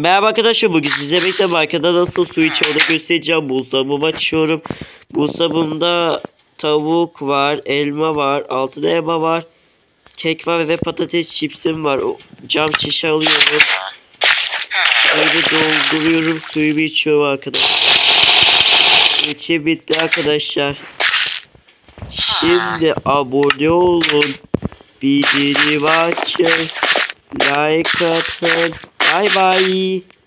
Merhaba arkadaşlar bugün size birlikte markada nasıl su içiyor onu göstereceğim. Buzdolabımı açıyorum. Buzdolabımda tavuk var, elma var, altında elma var, kek var ve patates çipsim var. O cam şişe alıyorum. Öyle dolduruyorum suyumu içiyorum arkadaşlar. İçi bitti arkadaşlar. Şimdi abone olun. Bildirim açın. Like atın. 拜拜。